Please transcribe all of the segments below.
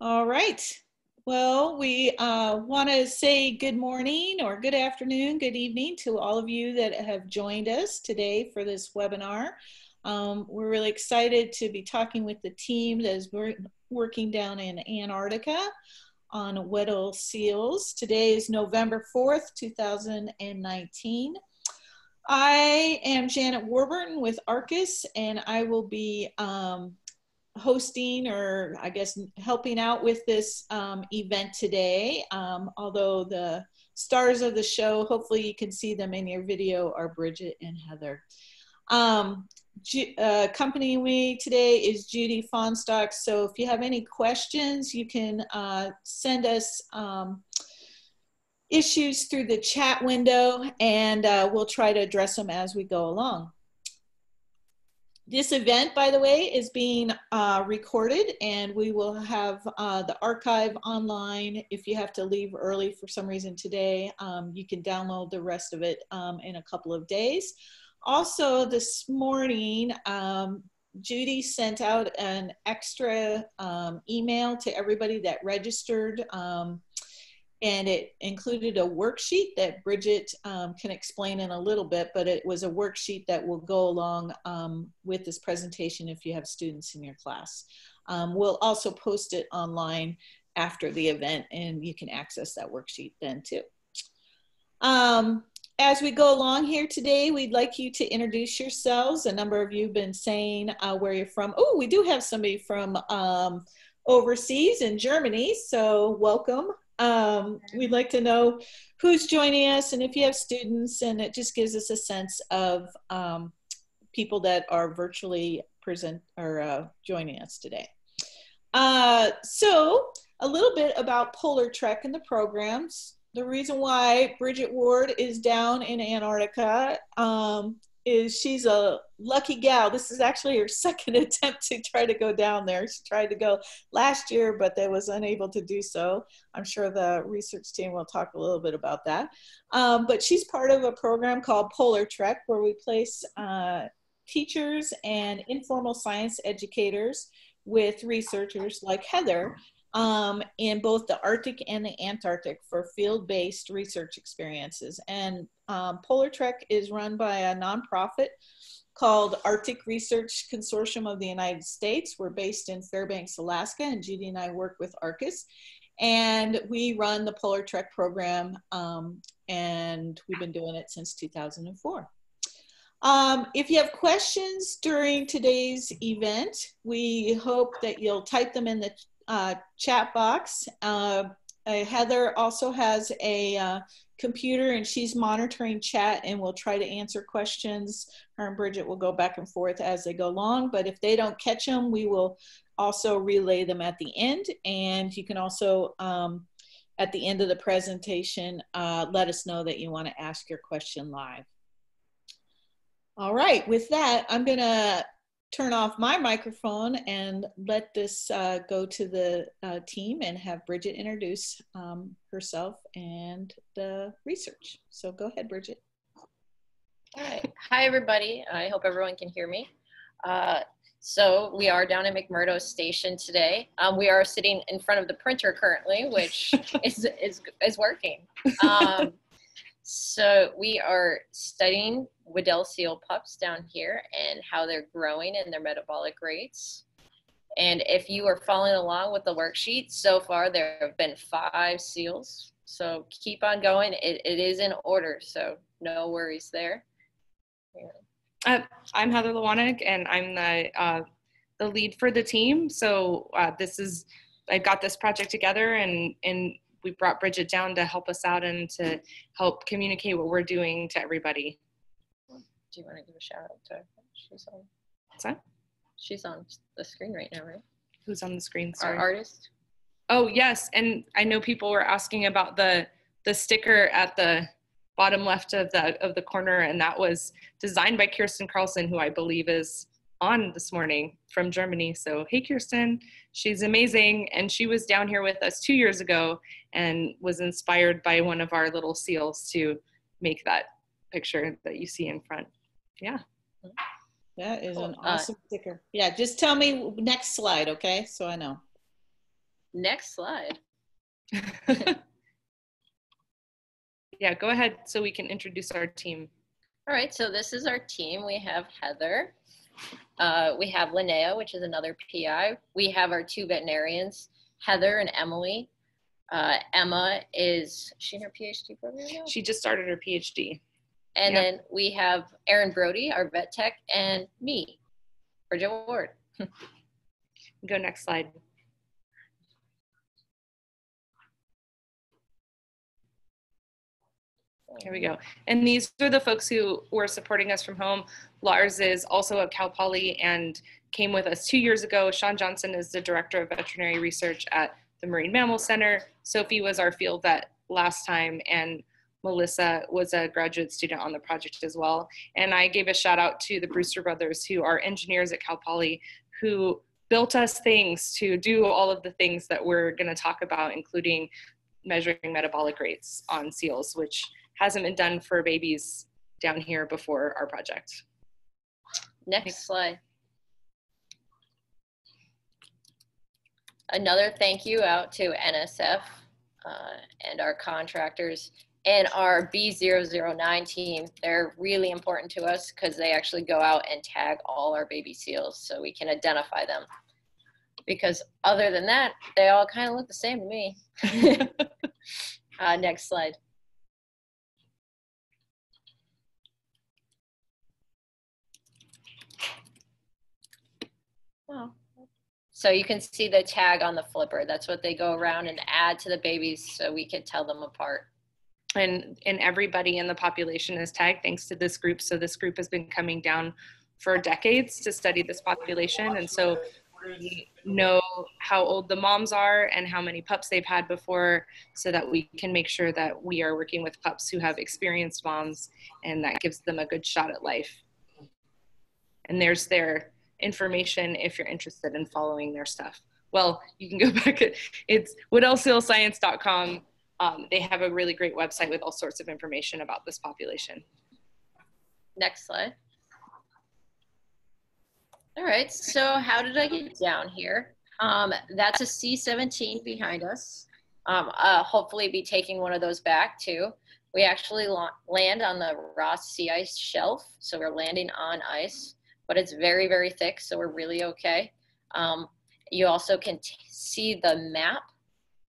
All right. Well, we uh, want to say good morning or good afternoon, good evening to all of you that have joined us today for this webinar. Um, we're really excited to be talking with the team that is working down in Antarctica on Weddell seals. Today is November 4th, 2019. I am Janet Warburton with ARCUS, and I will be um, hosting or I guess helping out with this um, event today. Um, although the stars of the show, hopefully you can see them in your video, are Bridget and Heather. Um, uh, accompanying me today is Judy Fahnestock. So if you have any questions, you can uh, send us um, issues through the chat window and uh, we'll try to address them as we go along. This event, by the way, is being uh, recorded and we will have uh, the archive online. If you have to leave early for some reason today, um, you can download the rest of it um, in a couple of days. Also, this morning, um, Judy sent out an extra um, email to everybody that registered um, and it included a worksheet that Bridget um, can explain in a little bit, but it was a worksheet that will go along um, with this presentation if you have students in your class. Um, we'll also post it online after the event and you can access that worksheet then too. Um, as we go along here today, we'd like you to introduce yourselves. A number of you have been saying uh, where you're from. Oh, we do have somebody from um, overseas in Germany, so welcome. Um, we'd like to know who's joining us and if you have students, and it just gives us a sense of um, people that are virtually present or uh, joining us today. Uh, so a little bit about PolarTREC and the programs. The reason why Bridget Ward is down in Antarctica um, is she's a lucky gal. This is actually her second attempt to try to go down there. She tried to go last year, but they was unable to do so. I'm sure the research team will talk a little bit about that. Um, but she's part of a program called PolarTREC, where we place uh, teachers and informal science educators with researchers like Heather um, in both the Arctic and the Antarctic for field-based research experiences. And um, PolarTREC is run by a nonprofit called Arctic Research Consortium of the United States. We're based in Fairbanks, Alaska, and Judy and I work with ARCUS. And we run the PolarTREC program, um, and we've been doing it since 2004. Um, if you have questions during today's event, we hope that you'll type them in the uh, chat box. Uh, uh, Heather also has a uh, computer and she's monitoring chat and will try to answer questions. Her and Bridget will go back and forth as they go along, but if they don't catch them, we will also relay them at the end. And you can also, um, at the end of the presentation, uh, let us know that you want to ask your question live. All right, with that, I'm gonna turn off my microphone and let this uh, go to the uh, team and have Bridget introduce um, herself and the research. So go ahead, Bridget. Hi, hi everybody. I hope everyone can hear me. Uh, so we are down at McMurdo Station today. Um, we are sitting in front of the printer currently, which is, is, is working. Um, so we are studying Weddell seal pups down here and how they're growing and their metabolic rates. And if you are following along with the worksheet, so far there have been five seals. So keep on going. It, it is in order, so no worries there. Yeah. Uh, I'm Heather Liwanag, and I'm the uh, the lead for the team. So uh, this is I got this project together, and and we brought Bridget down to help us out and to help communicate what we're doing to everybody. Do you want to give a shout out to her? She's on. What's that? She's on the screen right now, right? Who's on the screen? Sorry. Our artist. Oh yes, and I know people were asking about the the sticker at the bottom left of the of the corner, and that was designed by Kirsten Carlson, who I believe is on this morning from Germany. So, hey, Kirsten, she's amazing. And she was down here with us two years ago and was inspired by one of our little seals to make that picture that you see in front. Yeah. That is cool. an uh, awesome uh, sticker. Yeah, just tell me next slide, okay? So I know. next slide. yeah, go ahead so we can introduce our team. All right, so this is our team. We have Heather. Uh, we have Linnea, which is another PI. We have our two veterinarians, Heather and Emily. Uh, Emma is she in her PhD program now? She just started her PhD. And then we have Erin Brody, our vet tech, and me, Bridget Ward. Go next slide. Here we go. And these are the folks who were supporting us from home. Lars is also at Cal Poly and came with us two years ago. Sean Johnson is the director of veterinary research at the Marine Mammal Center. Sophie was our field vet last time, and Melissa was a graduate student on the project as well. And I gave a shout out to the Brewster brothers, who are engineers at Cal Poly, who built us things to do all of the things that we're going to talk about, including measuring metabolic rates on seals, which hasn't been done for babies down here before our project. Next slide. Another thank you out to NSF uh, and our contractors and our B009 team. They're really important to us because they actually go out and tag all our baby seals so we can identify them. Because other than that, they all kind of look the same to me. uh, next slide. Oh. So you can see the tag on the flipper. That's what they go around and add to the babies so we can tell them apart. and and everybody in the population is tagged thanks to this group so this group has been coming down for decades to study this population and so we know how old the moms are and how many pups they've had before so that we can make sure that we are working with pups who have experienced moms and that gives them a good shot at life and there's their information if you're interested in following their stuff well you can go back it's weddellsealscience.com um, they have a really great website with all sorts of information about this population. Next slide. All right, so how did I get down here? Um, that's a C-17 behind us. Um, uh, hopefully be taking one of those back too. We actually la- land on the Ross Sea Ice shelf, so we're landing on ice, but it's very, very thick, so we're really okay. Um, you also can t- see the map,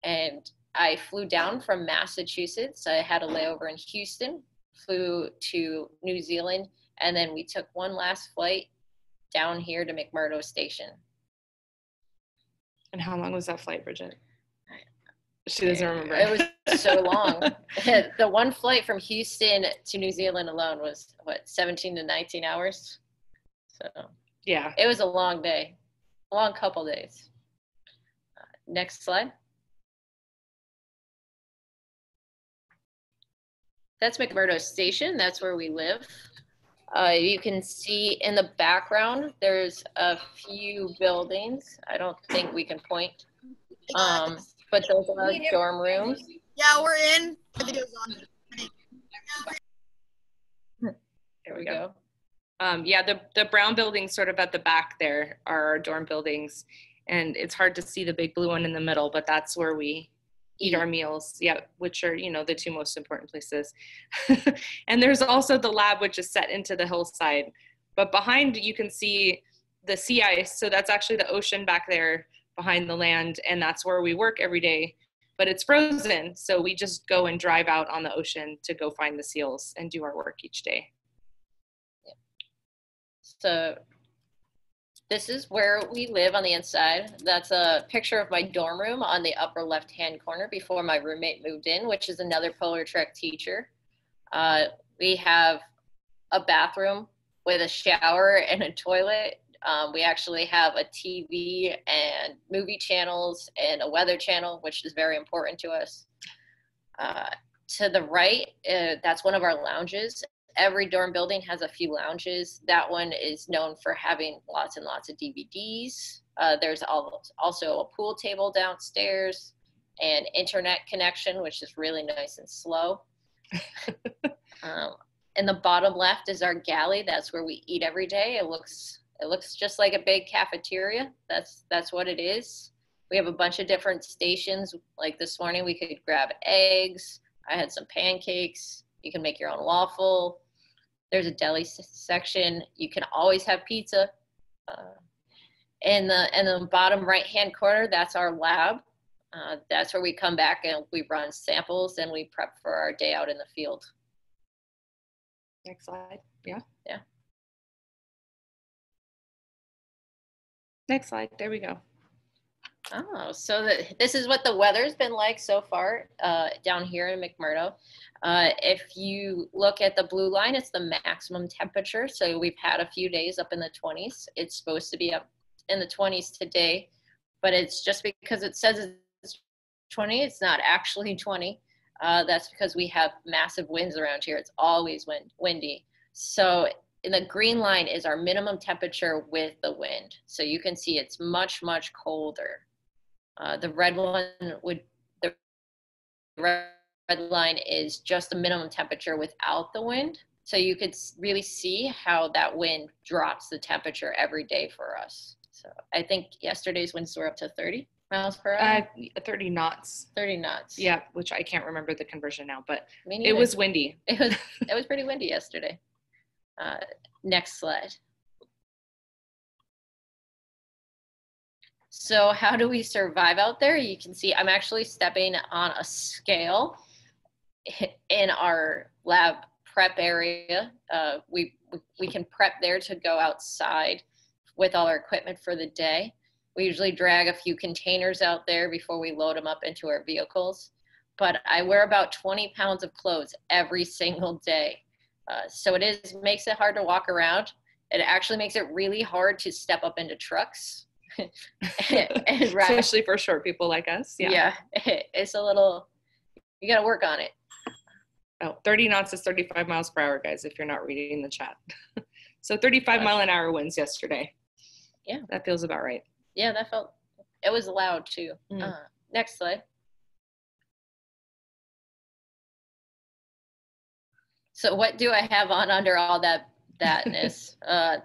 and I flew down from Massachusetts. I had a layover in Houston, flew to New Zealand, and then we took one last flight down here to McMurdo Station. And how long was that flight, Bridget? She doesn't remember. It was so long. the one flight from Houston to New Zealand alone was what 17 to 19 hours. So yeah. it was a long day, a long couple days. Uh, next slide. That's McMurdo Station. That's where we live. Uh, you can see in the background, there's a few buildings. I don't think we can point. Um, but those are dorm rooms. Yeah, we're in. The video's on. There we go. Um, yeah, the, the brown buildings sort of at the back there are our dorm buildings. And it's hard to see the big blue one in the middle, but that's where we eat our meals. Yeah, which are, you know, the two most important places. and there's also the lab, which is set into the hillside. But behind, you can see the sea ice. So that's actually the ocean back there behind the land. And that's where we work every day. But it's frozen. So we just go and drive out on the ocean to go find the seals and do our work each day. So this is where we live on the inside. That's a picture of my dorm room on the upper left-hand corner before my roommate moved in, which is another PolarTREC teacher. Uh, we have a bathroom with a shower and a toilet. Um, we actually have a TV and movie channels and a weather channel, which is very important to us. Uh, to the right, uh, that's one of our lounges every dorm building has a few lounges. That one is known for having lots and lots of DVDs. Uh, there's also a pool table downstairs and internet connection, which is really nice and slow. um, in the bottom left is our galley. That's where we eat every day. It looks it looks just like a big cafeteria. That's that's what it is. We have a bunch of different stations. Like this morning, we could grab eggs. I had some pancakes. You can make your own waffle. There's a deli section. You can always have pizza. Uh, in the in the bottom right hand corner, that's our lab. Uh, that's where we come back and we run samples and we prep for our day out in the field. Next slide. Yeah. Yeah. Next slide. There we go. Oh, so this is what the weather's been like so far uh, down here in McMurdo. Uh, if you look at the blue line, it's the maximum temperature. So we've had a few days up in the 20s. It's supposed to be up in the 20s today, but it's just because it says it's 20, it's not actually 20. Uh, that's because we have massive winds around here. It's always wind, windy. So in the green line is our minimum temperature with the wind. So you can see it's much, much colder. Uh, the red one would, the red line is just the minimum temperature without the wind. So you could really see how that wind drops the temperature every day for us. So I think yesterday's winds were up to 30 miles per hour. Uh, 30 knots. 30 knots. Yeah, which I can't remember the conversion now, but it was windy. it was it was pretty windy yesterday. Uh, next slide. So how do we survive out there? You can see I'm actually stepping on a scale in our lab prep area. Uh, we we can prep there to go outside with all our equipment for the day. We usually drag a few containers out there before we load them up into our vehicles. But I wear about 20 pounds of clothes every single day. Uh, so it is makes it hard to walk around. It actually makes it really hard to step up into trucks. and. Especially for short people like us. Yeah. yeah, it's a little. You got to work on it. Oh, 30 knots is 35 miles per hour, guys, if you're not reading the chat. so 35 mile an hour winds yesterday. Yeah. That feels about right. Yeah, that felt. It was loud too. Mm. Uh, next slide. So what do I have on under all that thatness? uh,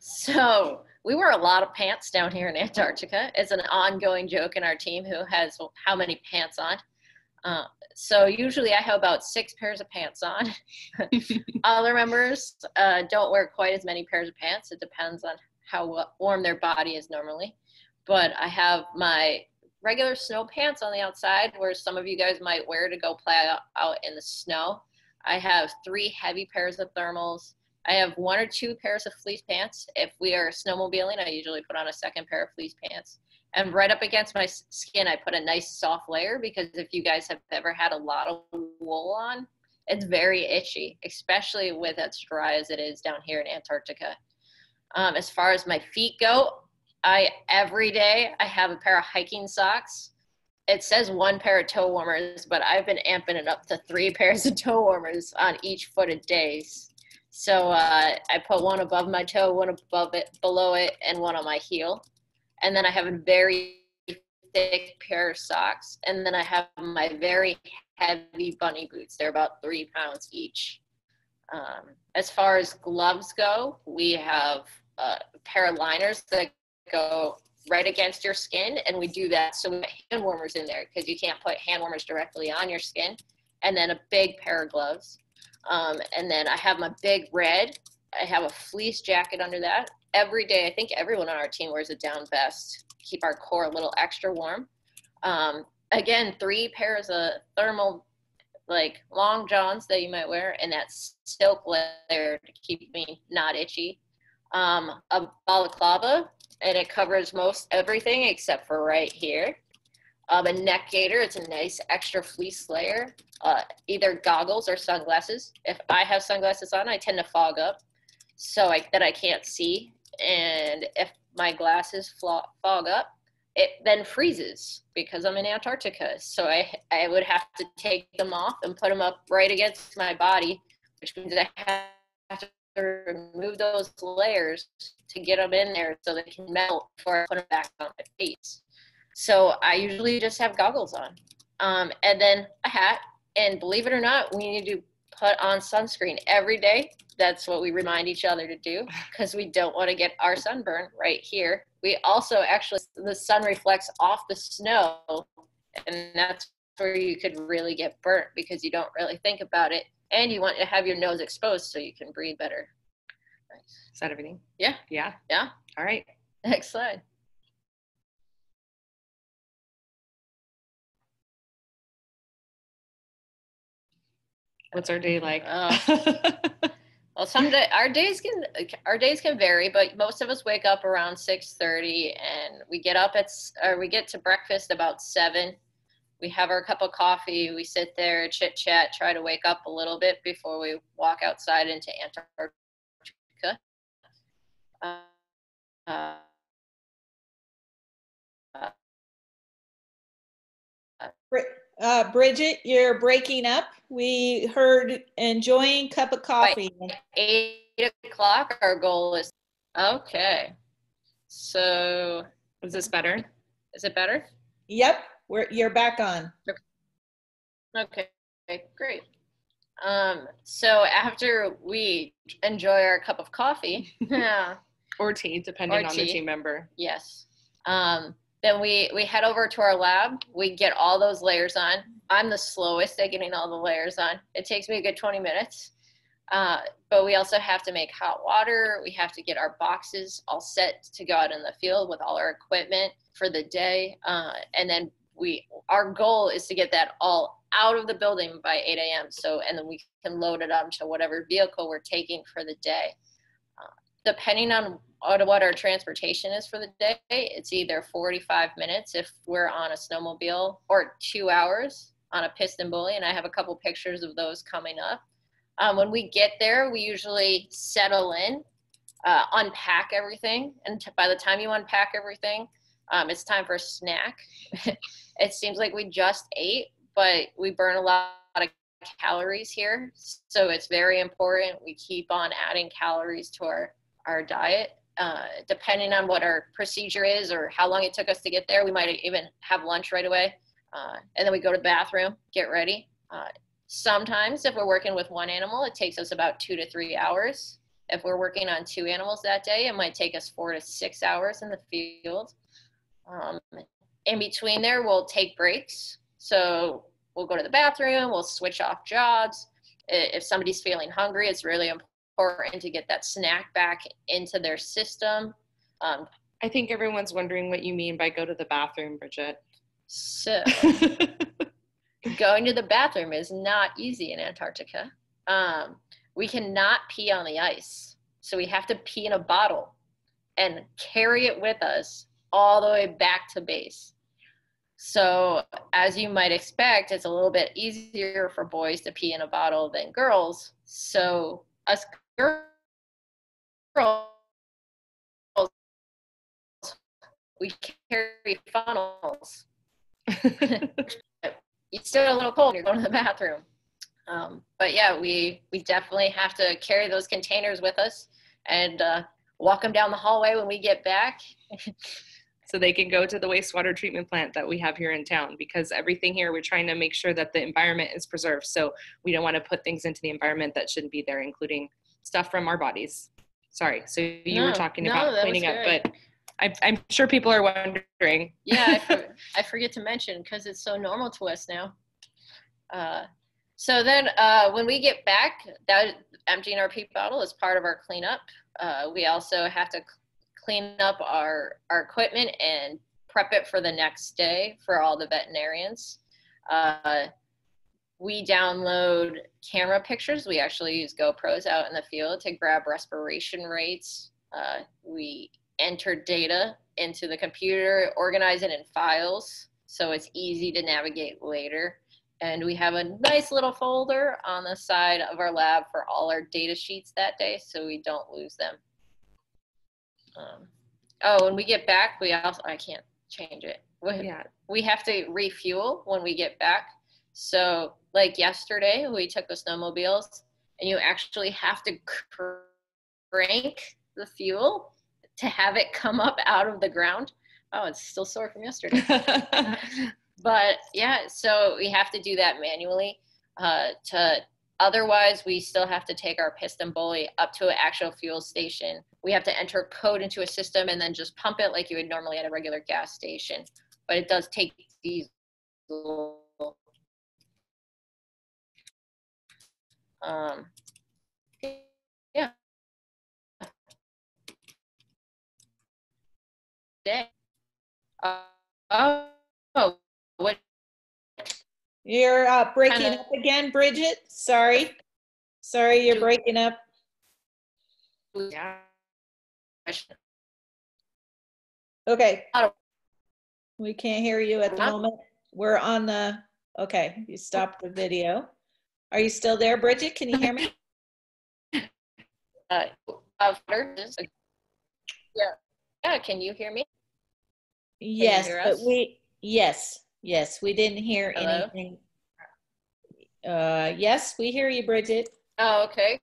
so we wear a lot of pants down here in Antarctica. It's an ongoing joke in our team who has how many pants on. Uh, so usually I have about six pairs of pants on. Other members uh, don't wear quite as many pairs of pants. It depends on how warm their body is normally. But I have my regular snow pants on the outside, where some of you guys might wear to go play out, out in the snow. I have three heavy pairs of thermals. I have one or two pairs of fleece pants. If we are snowmobiling, I usually put on a second pair of fleece pants. And right up against my skin, I put a nice soft layer because if you guys have ever had a lot of wool on, it's very itchy, especially with as dry as it is down here in Antarctica. Um, as far as my feet go, I every day I have a pair of hiking socks. It says one pair of toe warmers, but I've been amping it up to three pairs of toe warmers on each foot a day. So uh, I put one above my toe, one above it, below it, and one on my heel. And then I have a very thick pair of socks. And then I have my very heavy bunny boots. They're about three pounds each. Um, as far as gloves go, we have a pair of liners that go right against your skin, and we do that so we put hand warmers in there because you can't put hand warmers directly on your skin. And then a big pair of gloves. Um, and then I have my big red. I have a fleece jacket under that. Every day, I think everyone on our team wears a down vest to keep our core a little extra warm. Um, again, three pairs of thermal, like long johns that you might wear, and that silk layer to keep me not itchy. Um, a balaclava, and it covers most everything except for right here. Um, a neck gaiter, it's a nice extra fleece layer. Uh, either goggles or sunglasses. If I have sunglasses on, I tend to fog up so I, that I can't see. And if my glasses fog up, it then freezes because I'm in Antarctica. So I, I would have to take them off and put them up right against my body, which means I have to remove those layers to get them in there so they can melt before I put them back on my face. So I usually just have goggles on. Um, and then a hat. And believe it or not, we need to put on sunscreen every day. That's what we remind each other to do because we don't want to get our sunburn right here we also actually the sun reflects off the snow, and that's where you could really get burnt because you don't really think about it, and you want to have your nose exposed so you can breathe better. Nice. Is that everything? Yeah. Yeah. Yeah. All right. Next slide. What's our day like? Oh. Well, some day our days can our days can vary, but most of us wake up around six thirty, and we get up at or we get to breakfast about seven. We have our cup of coffee. We sit there, chit chat, try to wake up a little bit before we walk outside into Antarctica. Uh, uh, Uh, Bridget, you're breaking up. We heard enjoying cup of coffee. eight o'clock. Our goal is okay. So Is this better? is it better? Yep, we're, you're back on. Okay, okay great. Um, so after we enjoy our cup of coffee, yeah, Or tea, depending Or on the team member. yes. Um, then we we head over to our lab. We get all those layers on. I'm the slowest at getting all the layers on. It takes me a good 20 minutes. Uh, but we also have to make hot water. We have to get our boxes all set to go out in the field with all our equipment for the day. Uh, and then we, our goal is to get that all out of the building by 8 a.m. So, and then we can load it onto whatever vehicle we're taking for the day. Depending on what our transportation is for the day, it's either 45 minutes if we're on a snowmobile or two hours on a PistenBully. And I have a couple pictures of those coming up. Um, when we get there, we usually settle in, uh, unpack everything, and t- by the time you unpack everything, um, it's time for a snack. it seems like we just ate, but we burn a lot of calories here, so it's very important we keep on adding calories to our our diet. Uh, depending on what our procedure is or how long it took us to get there, we might even have lunch right away, uh, and then we go to the bathroom, get ready. Uh, Sometimes, if we're working with one animal, it takes us about two to three hours. If we're working on two animals that day, it might take us four to six hours in the field. Um, in between there, we'll take breaks. So we'll go to the bathroom, we'll switch off jobs. If somebody's feeling hungry, it's really important to get that snack back into their system. Um, I think everyone's wondering what you mean by go to the bathroom, Bridget. so going to the bathroom is not easy in Antarctica. Um, we cannot pee on the ice. So we have to pee in a bottle and carry it with us all the way back to base. So, as you might expect, it's a little bit easier for boys to pee in a bottle than girls. So, us girls, we carry funnels it's still a little cold when you're going to the bathroom. Um, but yeah, we we definitely have to carry those containers with us and uh, walk them down the hallway when we get back. so they can go to the wastewater treatment plant that we have here in town because everything here we're trying to make sure that the environment is preserved so we don't want to put things into the environment that shouldn't be there including stuff from our bodies sorry so you were talking no, about cleaning up but I, i'm sure people are wondering Yeah, I, for, I forget to mention because it's so normal to us now. Uh, so then uh, when we get back, that emptying our pee bottle is part of our cleanup. Uh, we also have to clean up our, our equipment and prep it for the next day for all the veterinarians. We download camera pictures. We actually use GoPros out in the field to grab respiration rates. Uh, we enter data into the computer, organize it in files so it's easy to navigate later. And we have a nice little folder on the side of our lab for all our data sheets that day so we don't lose them. Um, oh, when we get back, we also, I can't change it. We, yeah we have to refuel when we get back. So, like yesterday, we took the snowmobiles, and you actually have to crank the fuel to have it come up out of the ground. Oh, it's still sore from yesterday. but yeah, so we have to do that manually uh, to Otherwise, we still have to take our PistenBully up to an actual fuel station. We have to enter code into a system and then just pump it like you would normally at a regular gas station. But it does take diesel. Um, yeah. Uh, oh, oh, what? You're uh, breaking Kinda- up again, Bridget. Sorry. Sorry, you're breaking up. Yeah. Okay. We can't hear you at the moment. We're on the, okay, you stopped the video. Are you still there, Bridget? Can you hear me? Uh, uh, yeah. Yeah. Can you hear me? Yes, hear but we, yes, yes, we didn't hear Hello? anything. Uh, yes, we hear you, Bridget. Oh, okay.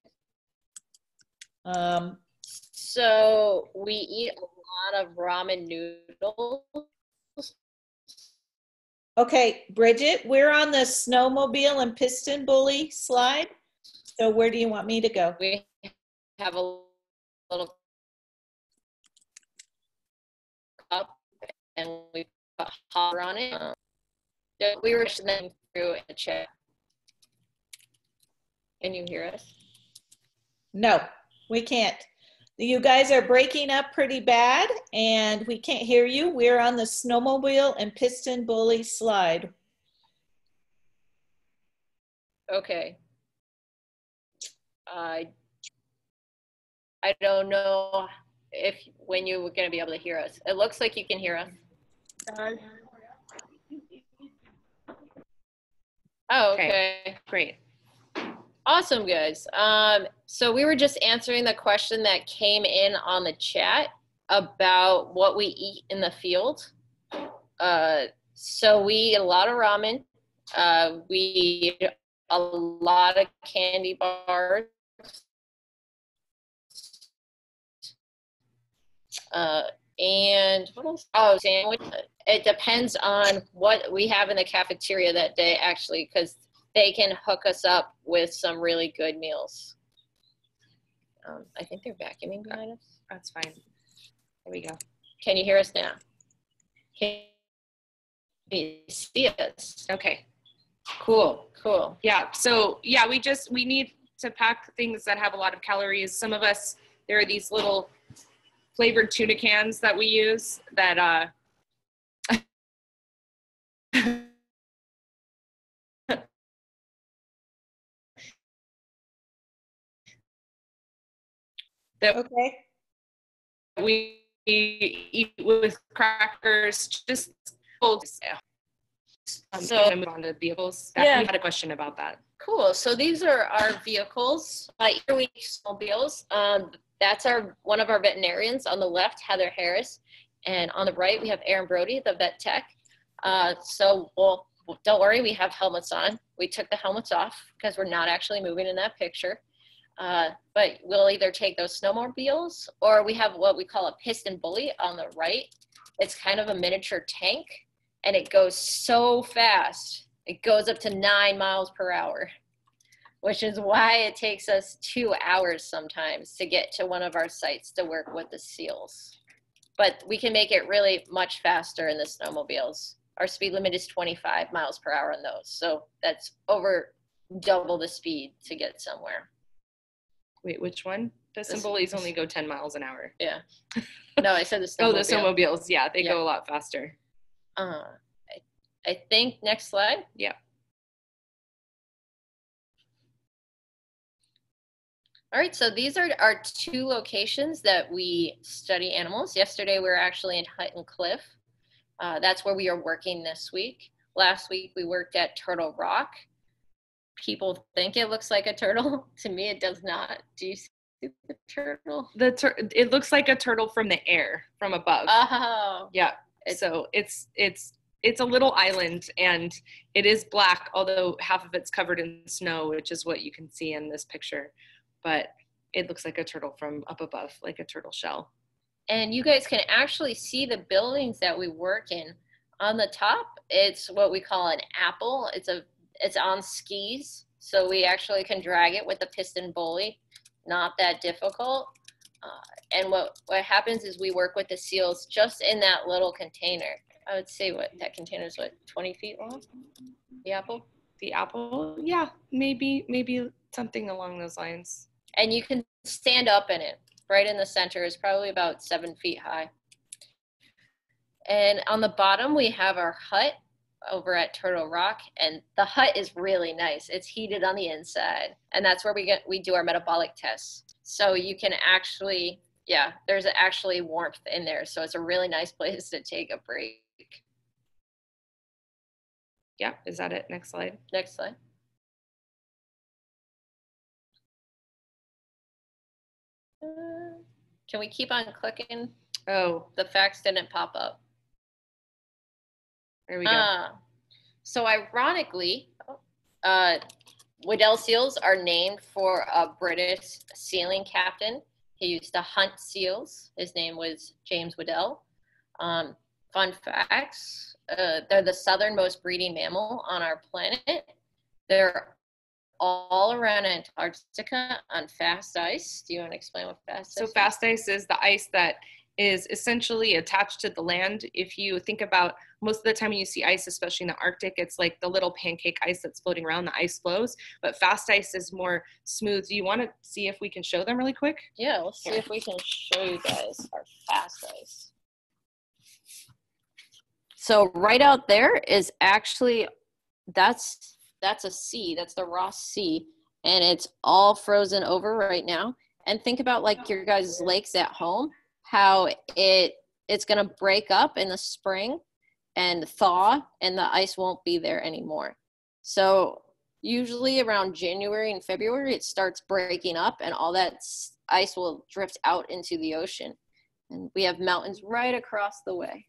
Um, So we eat a lot of ramen noodles. Okay, Bridget, we're on the snowmobile and PistenBully slide. So where do you want me to go? We have a little cup and we put hot on it. Yeah, we were them through a chat. Can you hear us? No, we can't. You guys are breaking up pretty bad and we can't hear you. We're on the snowmobile and PistenBully slide. Okay. I I don't know if when you were going to be able to hear us. It looks like you can hear us. Uh, oh, Okay. okay. Great. Awesome, guys. Um, so we were just answering the question that came in on the chat about what we eat in the field. Uh, so we eat a lot of ramen. Uh, we eat a lot of candy bars. Uh, and what else? Oh, sandwich. It depends on what we have in the cafeteria that day, actually, because they can hook us up with some really good meals. Um, I think they're vacuuming behind us. That's fine. There we go. Can you hear us now? Can you see us? Okay. Cool. Cool. Yeah. So yeah, we just we need to pack things that have a lot of calories. Some of us there are these little flavored tuna cans that we use that uh Okay. we eat with crackers. Just um, So- so move on to vehicles. Yeah. we had a question about that. Cool. So these are our vehicles, uh, Earweek snowmobiles. Um, that's our one of our veterinarians on the left, Heather Harris, and on the right we have Aaron Brody, the vet tech. Uh, so well, don't worry, we have helmets on. We took the helmets off because we're not actually moving in that picture. Uh, but we'll either take those snowmobiles or we have what we call a PistenBully on the right. It's kind of a miniature tank and it goes so fast. It goes up to nine miles per hour, which is why it takes us two hours sometimes to get to one of our sites to work with the seals. But we can make it really much faster in the snowmobiles. Our speed limit is 25 miles per hour on those. So that's over double the speed to get somewhere. Wait, which one? Piston This- only go 10 miles an hour. Yeah. No, I said the Oh, the snowmobiles. Yeah, they Yeah. go a lot faster. Uh, I, I think next slide. Yeah. All right, so these are our two locations that we study animals. Yesterday, we were actually in Hutton Cliff. Uh, that's where we are working this week. Last week, we worked at Turtle Rock. People think it looks like a turtle. to me, it does not. Do you see the turtle? The tur- it looks like a turtle from the air, from above. Oh, yeah. it's- So it's it's it's a little island and it is black, although half of it's covered in snow, which is what you can see in this picture. But it looks like a turtle from up above, like a turtle shell. and you guys can actually see the buildings that we work in on the top it's what we call an apple it's a it's on skis So we actually can drag it with the PistenBully. Not that difficult. Uh, and what, what happens is we work with the seals just in that little container. I would say what that container is what 20 feet long? The apple? The apple, yeah, maybe maybe something along those lines. And you can stand up in it. Right in the center is probably about seven feet high. And on the bottom, we have our hut over at Turtle Rock, and the hut is really nice. It's heated on the inside, and that's where we get we do our metabolic tests. So you can actually, yeah, there's actually warmth in there, so it's a really nice place to take a break. Yeah, is that it? Next slide. Next slide. Uh, Can we keep on clicking? Oh, The facts didn't pop up. There we go. Ah, so ironically, uh, Weddell seals are named for a British sealing captain. He used to hunt seals. His name was James Weddell. Um, fun facts: uh, they're the southernmost breeding mammal on our planet. They're all around Antarctica on fast ice. Do you want to explain what fast So ice? is? fast ice is the ice that is essentially attached to the land. If you think about most of the time when you see ice, especially in the Arctic, it's like the little pancake ice that's floating around, the ice floes. But fast ice is more smooth. Do you want to see if we can show them really quick? Yeah, let's see if we can show you guys our fast ice. So right out there is actually that's that's a sea. That's the Ross Sea, and it's all frozen over right now. And think about like your guys' lakes at home, how it it's gonna break up in the spring and thaw, and the ice won't be there anymore. So usually around January and February, it starts breaking up, and all that ice will drift out into the ocean. And we have mountains right across the way.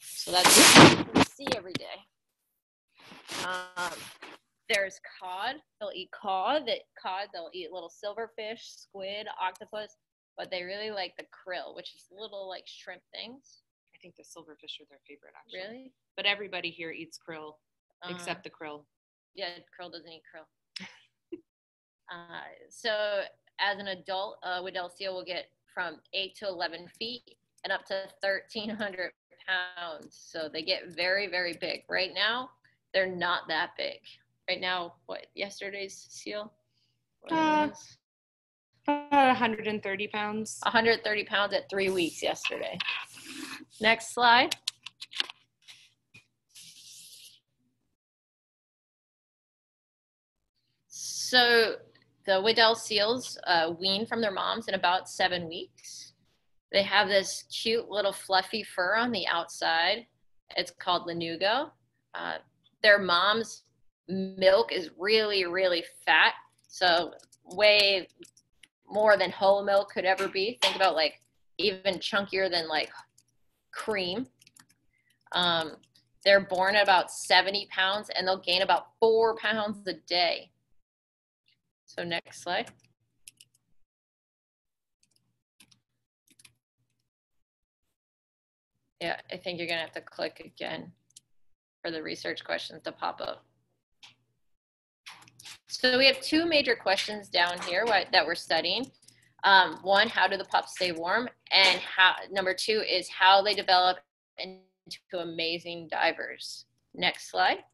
So that's what we see every day. Um, there's cod. They'll eat cod. That cod. They'll eat little silverfish, squid, octopus, but they really like the krill, which is little like shrimp things. I think the silverfish are their favorite, actually. Really? But everybody here eats krill, Uh, except the krill. Yeah, krill doesn't eat krill. uh, so as an adult, uh, Weddell seal will get from eight to eleven feet and up to thirteen hundred pounds. So they get very, very big. Right now, they're not that big. Right now, what yesterday's seal? What Uh, it is? About 130 pounds. 130 pounds at three weeks yesterday. Next slide. So the Weddell seals uh, wean from their moms in about seven weeks. They have this cute little fluffy fur on the outside. It's called lanugo. Uh, their mom's milk is really, really fat. So way more than whole milk could ever be. Think about like even chunkier than like cream. Um, they're born at about 70 pounds and they'll gain about four pounds a day. So next slide. Yeah, I think you're gonna have to click again for the research questions to pop up. So we have two major questions down here what- that we're studying. Um, one, how do the pups stay warm? And how, number two is how they develop into amazing divers. Next slide.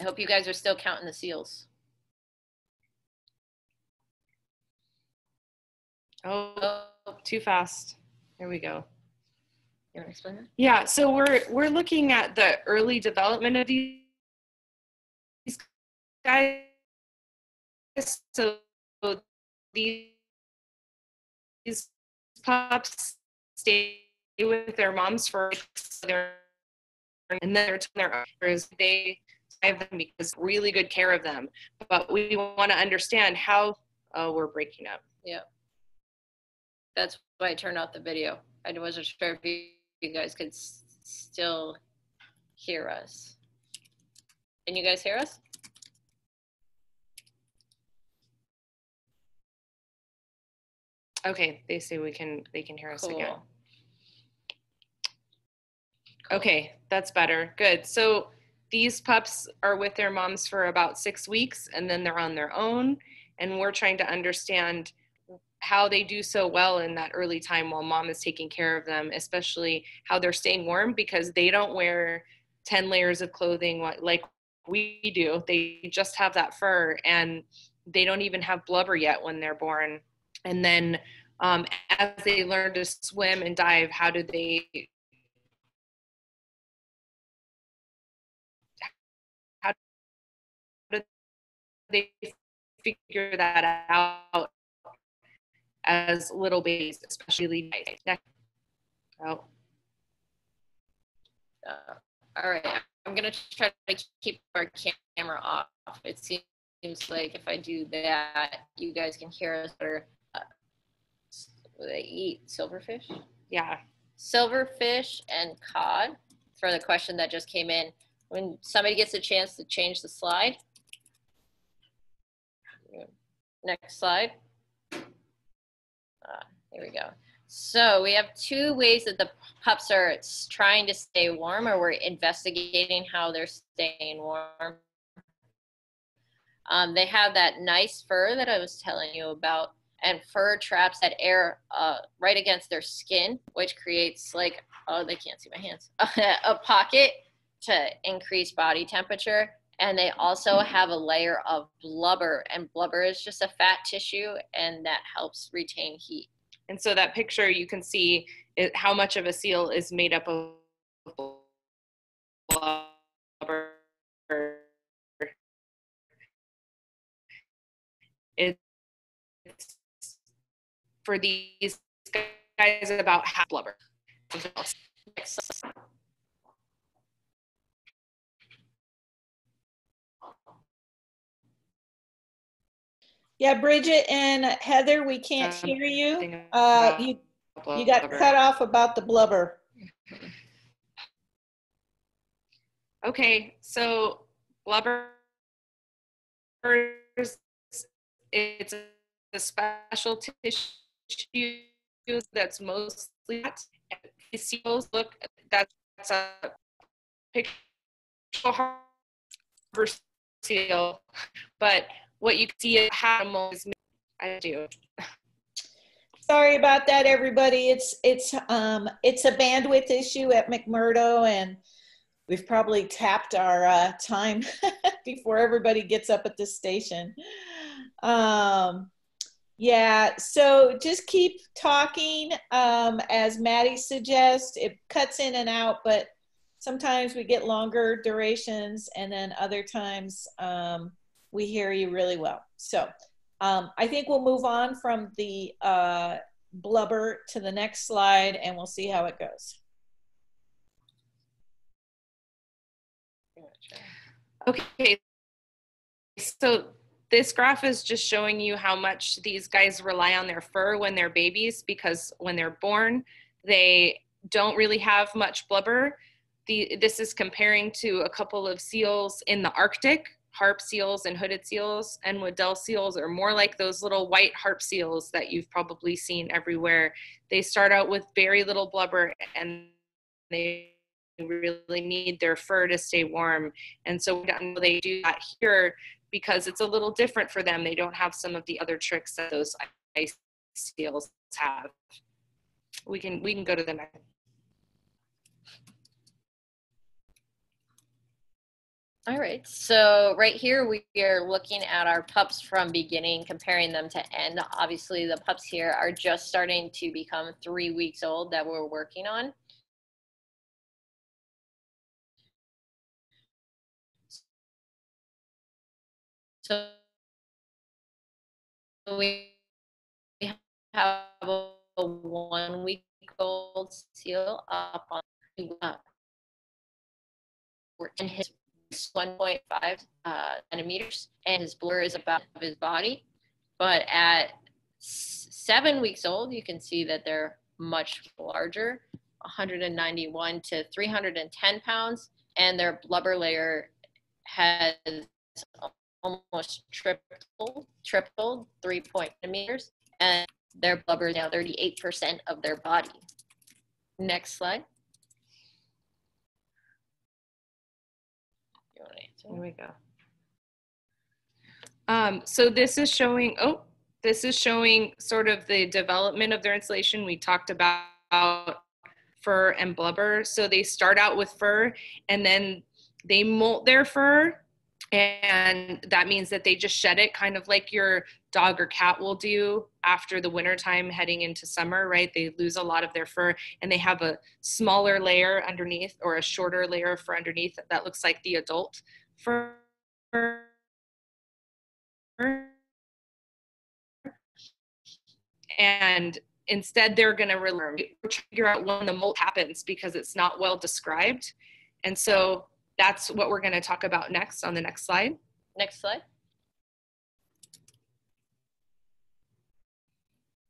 I hope you guys are still counting the seals. Oh, Oh, too fast. There we go. you want to explain that? Yeah, so we're we're looking at the early development of these guys. So these these pups stay with their moms for their and then they're their owners. They have them because really good care of them. But we want to understand how oh we're breaking up. Yeah. That's why I turned off the video. I wasn't sure if you, you guys could s- still hear us. Can you guys hear us? Okay, they say we can they can hear us again. Cool. Okay, that's better. Good. So these pups are with their moms for about six weeks and then they're on their own. And we're trying to understand how they do so well in that early time while mom is taking care of them, especially how they're staying warm because they don't wear 10 layers of clothing like we do. They just have that fur and they don't even have blubber yet when they're born. And then um, as they learn to swim and dive, how do they how do they figure that out as little babies, especially oh. Uh, all right, I'm gonna try to keep our camera off. It seems like if I do that, you guys can hear us better. They eat silverfish? Yeah. Silverfish and cod for the question that just came in. When somebody gets a chance to change the slide. Next slide. Uh, here we go. So we have two ways that the pups are trying to stay warm or we're investigating how they're staying warm. Um, they have that nice fur that I was telling you about and fur traps that air uh, right against their skin, which creates like, oh, they can't see my hands, a pocket to increase body temperature. And they also have a layer of blubber, and blubber is just a fat tissue, and that helps retain heat. And so that picture you can see it, how much of a seal is made up of blubber. For these guys about half blubber. Yeah, Bridget and Heather, we can't um, hear you. Uh, you you got cut off about the blubber. Okay, so blubber it's a special tissue that's mostly these seals look that's a picture harbor seal, but what you see is animals. I do. Sorry about that, everybody. It's it's um it's a bandwidth issue at McMurdo, and we've probably tapped our uh, time before everybody gets up at the station. Um, yeah, so just keep talking. Um, as Maddie suggests, it cuts in and out, but sometimes we get longer durations, and then other times um, we hear you really well. So um, I think we'll move on from the uh, blubber to the next slide, and we'll see how it goes. Okay, so this graph is just showing you how much these guys rely on their fur when they're babies because when they're born, they don't really have much blubber. The, this is comparing to a couple of seals in the Arctic, harp seals and hooded seals, and Weddell seals are more like those little white harp seals that you've probably seen everywhere. They start out with very little blubber and they really need their fur to stay warm. And so they do that here because it's a little different for them. They don't have some of the other tricks that those ice seals have. We can we can go to the next. All right, so right here we are looking at our pups from beginning, comparing them to end. Obviously the pups here are just starting to become three weeks old that we're working on. So we have a one week old seal up on uh, in his 1.5 uh, centimeters and his blur is about his body. But at seven weeks old, you can see that they're much larger, 191 to 310 pounds, and their blubber layer has almost tripled, tripled, three point meters, and their blubber is now 38% of their body. Next slide. Here we go. Um, so this is showing, oh, this is showing sort of the development of their insulation. We talked about fur and blubber. So they start out with fur and then they molt their fur and that means that they just shed it kind of like your dog or cat will do after the wintertime heading into summer right? They lose a lot of their fur and they have a smaller layer underneath or a shorter layer of fur underneath that looks like the adult fur. And instead they're going to figure out when the molt happens because it's not well described. And so that's what we're going to talk about next on the next slide. Next slide.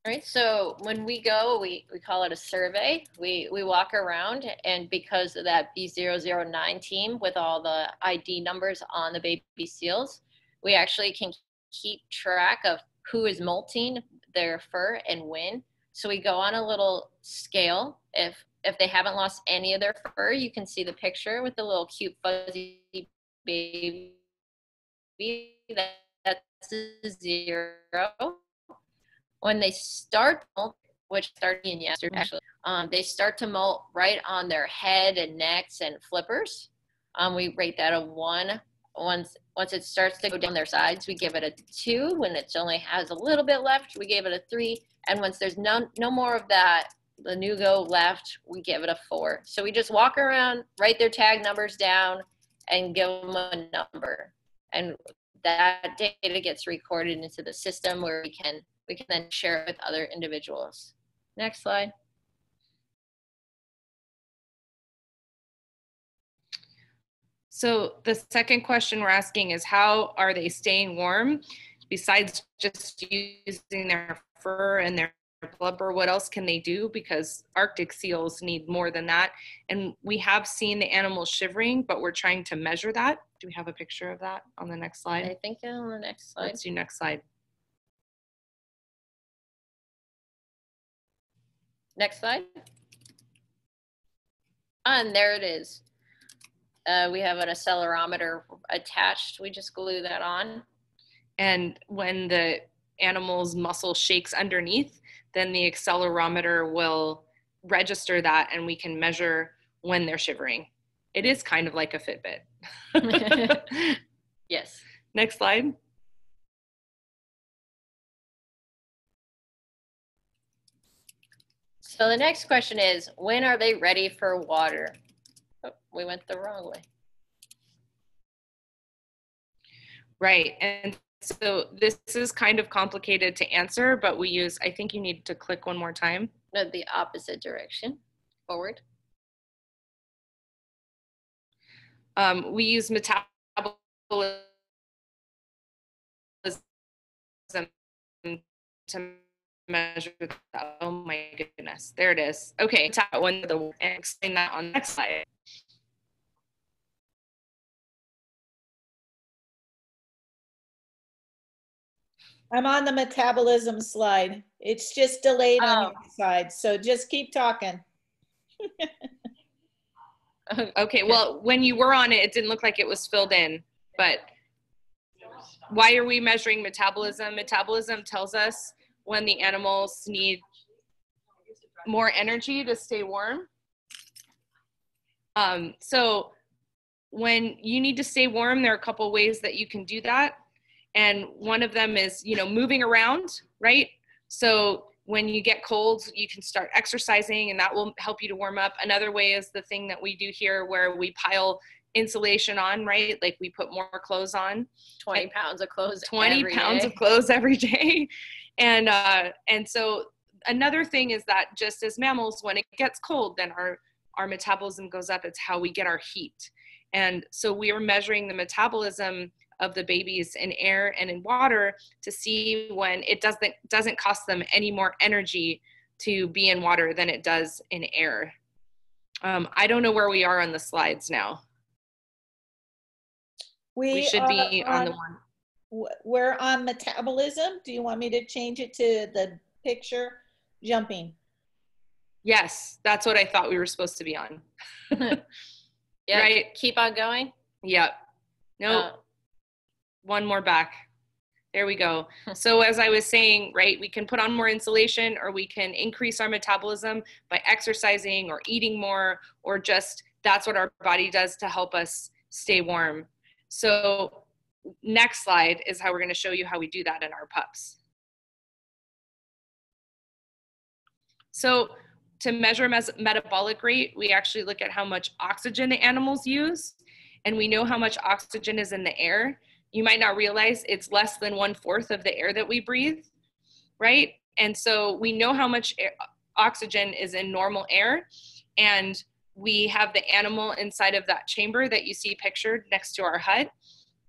All right, so when we go, we, we call it a survey. We, we walk around and because of that B009 team with all the ID numbers on the baby seals, we actually can keep track of who is molting their fur and when. So we go on a little scale. If if they haven't lost any of their fur, you can see the picture with the little cute fuzzy baby. That, that's a zero. When they start molt, which started in yesterday actually, um, they start to molt right on their head and necks and flippers. Um, we rate that a one. Once once it starts to go down their sides, we give it a two. When it only has a little bit left, we give it a three. And once there's no no more of that the new go left, we give it a four. So we just walk around, write their tag numbers down, and give them a number. And that data gets recorded into the system where we can we can then share it with other individuals. Next slide. So the second question we're asking is how are they staying warm besides just using their fur and their blubber what else can they do? Because arctic seals need more than that. And we have seen the animals shivering but we're trying to measure that. Do we have a picture of that on the next slide? I think on the next slide. Let's do next slide. Next slide. And there it is. Uh, we have an accelerometer attached. We just glue that on. And when the animal's muscle shakes underneath then the accelerometer will register that and we can measure when they're shivering. It is kind of like a Fitbit. yes. Next slide. So the next question is, when are they ready for water? Oh, we went the wrong way. Right. And so this is kind of complicated to answer, but we use, I think you need to click one more time. No, the opposite direction, forward. Um, we use metabolism to measure that. Oh my goodness, there it is. Okay, one of the and explain that on the next slide. I'm on the metabolism slide. It's just delayed on Oh. your side, so just keep talking. Okay, well, when you were on it, it didn't look like it was filled in, but why are we measuring metabolism? Metabolism tells us when the animals need more energy to stay warm. Um, so when you need to stay warm, there are a couple ways that you can do that. And one of them is, you know, moving around, right? So when you get cold, you can start exercising and that will help you to warm up. Another way is the thing that we do here where we pile insulation on, right? Like we put more clothes on. 20 pounds of clothes 20 every pounds day. of clothes every day. And uh and so another thing is that just as mammals when it gets cold then our our metabolism goes up it's how we get our heat. And so we are measuring the metabolism of the babies in air and in water to see when it doesn't doesn't cost them any more energy to be in water than it does in air. Um, I don't know where we are on the slides now. We should be are on the one. We're on metabolism. Do you want me to change it to the picture jumping? Yes, that's what I thought we were supposed to be on. yeah, right. keep on going. Yep. No, Uh, one more back. There we go. So as I was saying, right, we can put on more insulation or we can increase our metabolism by exercising or eating more or just that's what our body does to help us stay warm. So next slide is how we're going to show you how we do that in our pups. So to measure mes- metabolic rate, we actually look at how much oxygen the animals use and we know how much oxygen is in the air you might not realize it's less than one fourth of the air that we breathe, right? And so we know how much air, oxygen is in normal air, and we have the animal inside of that chamber that you see pictured next to our hut,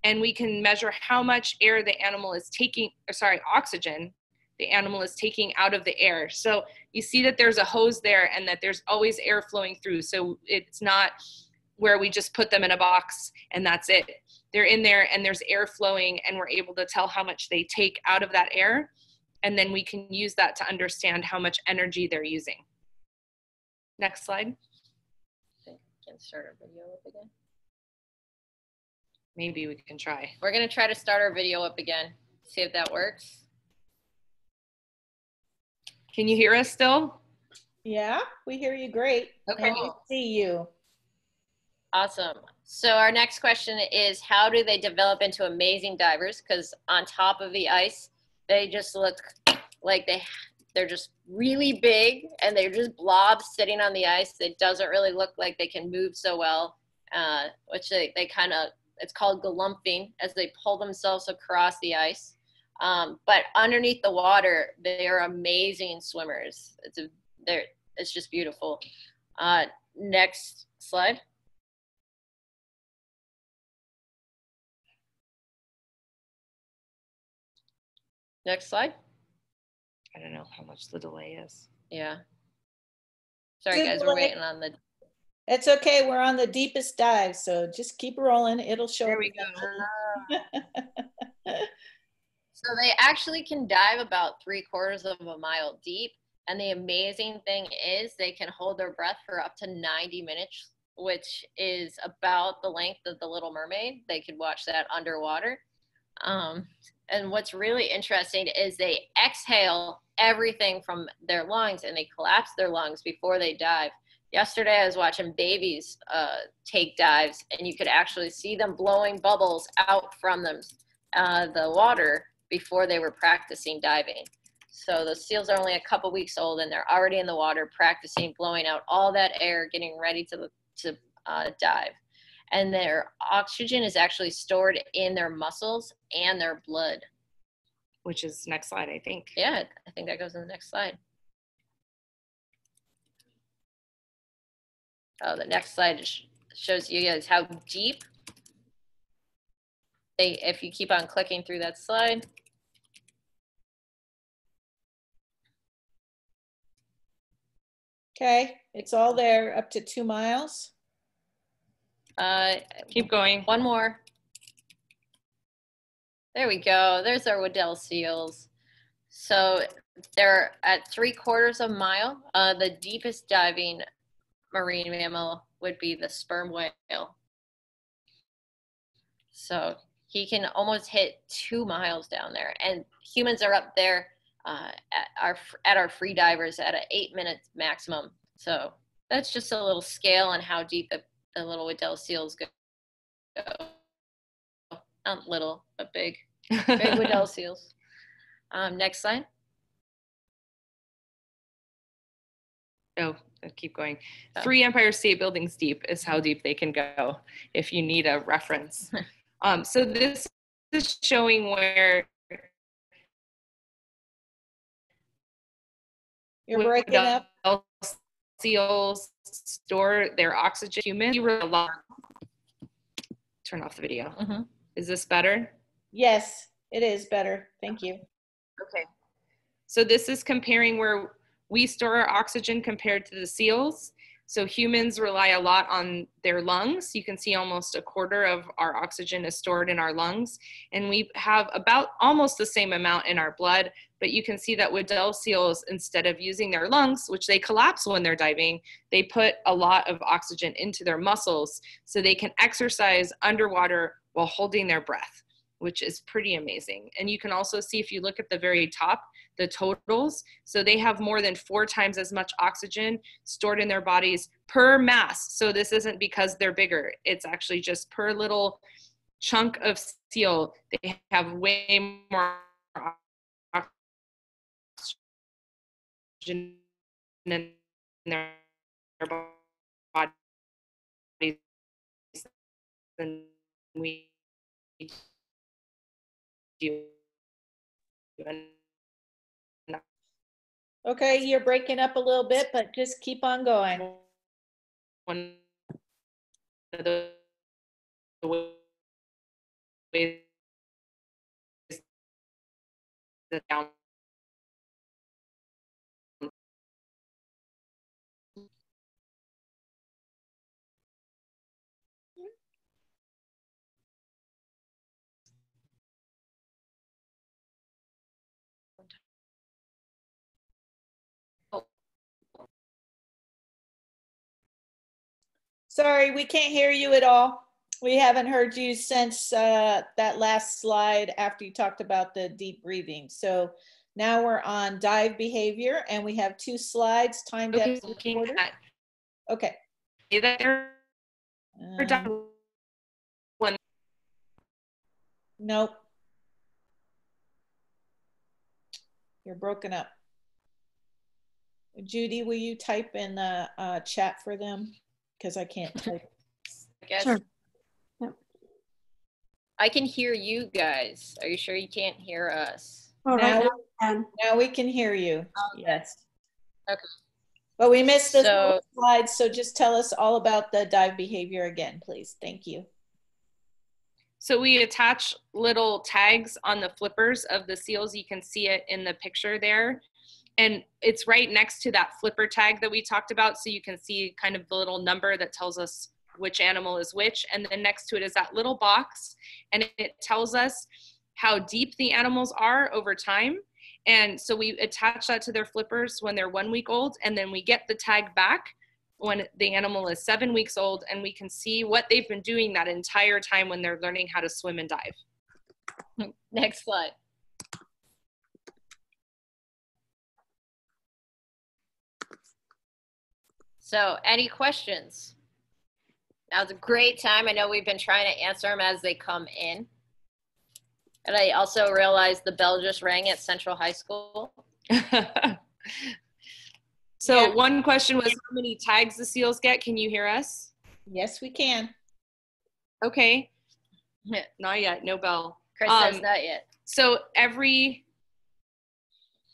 and we can measure how much air the animal is taking, or sorry, oxygen the animal is taking out of the air. So you see that there's a hose there and that there's always air flowing through. So it's not where we just put them in a box and that's it. They're in there and there's air flowing, and we're able to tell how much they take out of that air. And then we can use that to understand how much energy they're using. Next slide. Can start our video up again. Maybe we can try. We're gonna try to start our video up again. See if that works. Can you hear us still? Yeah, we hear you great. Okay. And we see you. Awesome. So our next question is how do they develop into amazing divers? Because on top of the ice, they just look like they they're just really big and they're just blobs sitting on the ice. It doesn't really look like they can move so well, uh, which they, they kind of it's called galumping as they pull themselves across the ice. Um, but underneath the water, they are amazing swimmers. It's a they're it's just beautiful. Uh, next slide. Next slide. I don't know how much the delay is. Yeah. Sorry, Good guys, we're delay. waiting on the. It's okay. We're on the deepest dive, so just keep rolling. It'll show. There we go. So they actually can dive about three quarters of a mile deep. And the amazing thing is they can hold their breath for up to 90 minutes, which is about the length of the Little Mermaid. They could watch that underwater. Um, and what's really interesting is they exhale everything from their lungs and they collapse their lungs before they dive. Yesterday, I was watching babies uh, take dives, and you could actually see them blowing bubbles out from them, uh, the water before they were practicing diving. So the seals are only a couple weeks old, and they're already in the water practicing blowing out all that air, getting ready to to uh, dive. And their oxygen is actually stored in their muscles and their blood. Which is next slide, I think. Yeah, I think that goes in the next slide. Oh, the next slide sh- shows you guys how deep they, if you keep on clicking through that slide. Okay, it's all there up to two miles. Uh, Keep going. one more. There we go. There's our Weddell seals. So they're at three quarters of a mile. Uh, the deepest diving marine mammal would be the sperm whale. So he can almost hit two miles down there, and humans are up there uh, at our at our free divers at an eight minutes maximum. So that's just a little scale on how deep the, the little Weddell seals go. Not little, but big. Big Weddell seals. Um, next slide. oh, keep going. Oh. Three Empire State Buildings deep is how deep they can go if you need a reference. um, so this is showing where You're breaking up. Seals store their oxygen. Human, you were a lot. Turn off the video. Mhm. Is this better? Yes, it is better. Thank you. Okay. So this is comparing where we store our oxygen compared to the seals. So humans rely a lot on their lungs. You can see almost a quarter of our oxygen is stored in our lungs. And we have about almost the same amount in our blood. But you can see that Weddell seals, instead of using their lungs, which they collapse when they're diving, they put a lot of oxygen into their muscles so they can exercise underwater while holding their breath, which is pretty amazing. And you can also see if you look at the very top, the totals. So they have more than four times as much oxygen stored in their bodies per mass. So this isn't because they're bigger, it's actually just per little chunk of seal, they have way more in their bodies than we do. Okay, you're breaking up a little bit, but just keep on going. one of the ways down Sorry, we can't hear you at all. We haven't heard you since uh, that last slide after you talked about the deep breathing. So now we're on dive behavior and we have two slides timed Okay, up. looking at Okay. they're um, one Nope. You're broken up. Judy, will you type in the uh, chat for them? Because I can't type. I guess. Sure. Yep. I can hear you guys. Are you sure you can't hear us? Oh, Now- now, we can. Now we can hear you. Yes. Okay. But we missed the So- slides, so just tell us all about the dive behavior again, please. Thank you. So we attach little tags on the flippers of the seals. You can see it in the picture there. And it's right next to that flipper tag that we talked about. So you can see kind of the little number that tells us which animal is which. And then next to it is that little box. And it tells us how deep the animals are over time. And so we attach that to their flippers when they're one week old. And then we get the tag back when the animal is seven weeks old and we can see what they've been doing that entire time when they're learning how to swim and dive. Next slide. So, any questions? Now's a great time. I know we've been trying to answer them as they come in. And I also realized the bell just rang at Central High School. so Yeah. one question was how many tags the seals get? Can you hear us? Yes, we can. Okay, not yet, no bell. says Um, not yet. So every